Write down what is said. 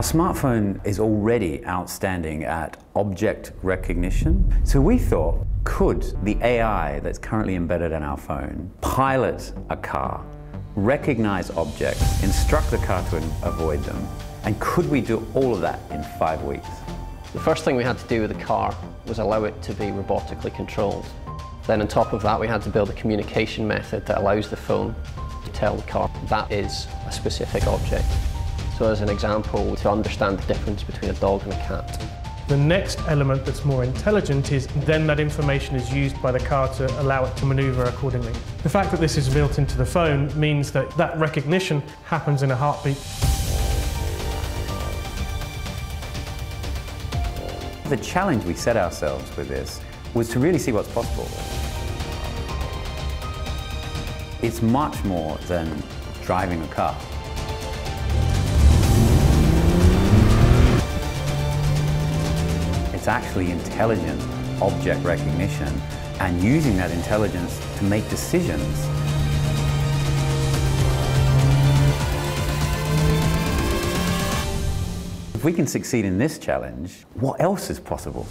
Our smartphone is already outstanding at object recognition. So we thought, could the AI that's currently embedded in our phone pilot a car, recognize objects, instruct the car to avoid them, and could we do all of that in five weeks? The first thing we had to do with the car was allow it to be robotically controlled. Then on top of that we had to build a communication method that allows the phone to tell the car that is a specific object. So as an example, to understand the difference between a dog and a cat. The next element that's more intelligent is then that information is used by the car to allow it to maneuver accordingly. The fact that this is built into the phone means that that recognition happens in a heartbeat. The challenge we set ourselves with this was to really see what's possible. It's much more than driving a car. Actually intelligent object recognition and using that intelligence to make decisions. If we can succeed in this challenge, what else is possible?